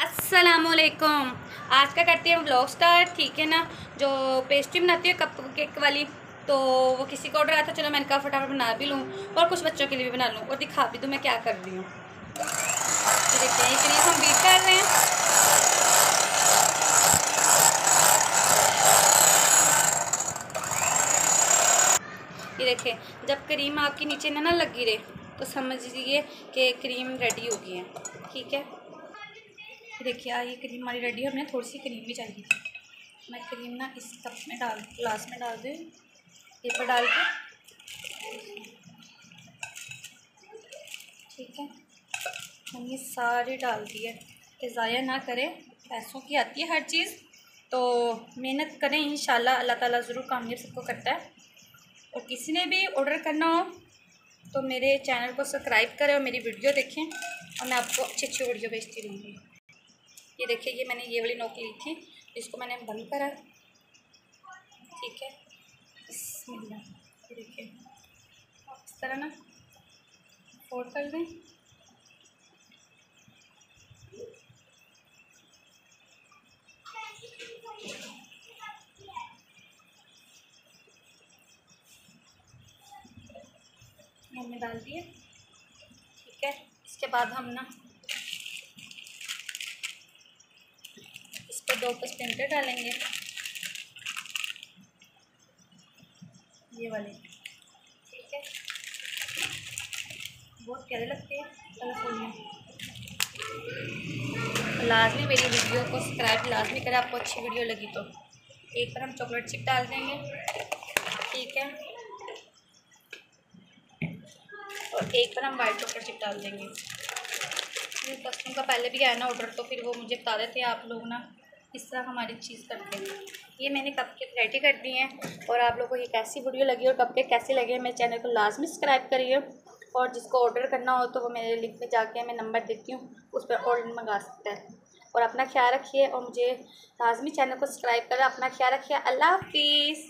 असलकुम आज का करते हैं ब्लॉग स्टार ठीक है ना? जो पेस्ट्री बनाती है कप केक वाली तो वो किसी को ऑर्डर आया था, चलो मैंने कहा फटाफट बना भी लूँ और कुछ बच्चों के लिए भी बना लूँ और दिखा भी दूँ मैं क्या कर रही हूँ। तो देखते हैं क्रीम हम बीट कर रहे हैं। ये देखें, जब क्रीम आपके नीचे ना ना लगी रहे तो समझ लीजिए कि क्रीम रेडी हो गई है, ठीक है? देखिए, ये क्रीम हमारी रेडी है। हमें थोड़ी सी क्रीम भी चाहिए थी। मैं क्रीम ना इस कप में डाल ग्लास में डाल दूँ। पेपर डाल के। ठीक है। हम ये सारी डाल दिए कि ज़ाया ना करें। पैसों की आती है हर चीज़। तो मेहनत करें इन अल्लाह ताला ज़रूर कामयाब सबको करता है। और किसी ने भी ऑर्डर करना हो तो मेरे चैनल को सब्सक्राइब करें और मेरी वीडियो देखें। और मैं आपको अच्छी अच्छी वीडियो भेजती रहूँगी। ये देखिए, ये मैंने ये वाली नोक ली थी, इसको मैंने बंद करा। ठीक है? ये देखिए। इस तरह ना फोल्ड कर दें। डाल दिए ठीक है? इसके बाद हम ना दो पस्टेंटर डालेंगे। ये वाले। ठीक है। बहुत प्यारे लगते हैं। कलरफुल में लाजमी मेरी वीडियो को सब्सक्राइब लाजमी करें। आपको अच्छी वीडियो लगी तो। एक पर हम चॉकलेट चिप डाल देंगे। ठीक है। और एक पर हम वाइट चॉकलेट चिप डाल देंगे। कस्टमर का पहले भी आया ना ऑर्डर तो फिर वो मुझे बता देते हैं आप लोग ना। इस तरह हमारी चीज़ करते हैं। ये मैंने कप केक रेडी कर दी है और आप लोगों को ये कैसी वीडियो लगी और कप केक कैसे लगे मेरे चैनल को लाजमी सब्सक्राइब करिए और जिसको ऑर्डर करना हो तो वो मेरे लिंक में जाके मैं नंबर देती हूँ, उस पर ऑर्डर मंगा सकता है। और अपना ख्याल रखिए और मुझे लाजमी चैनल को सब्सक्राइब करें, अपना ख्याल रखिए। अल्लाह हाफिज़।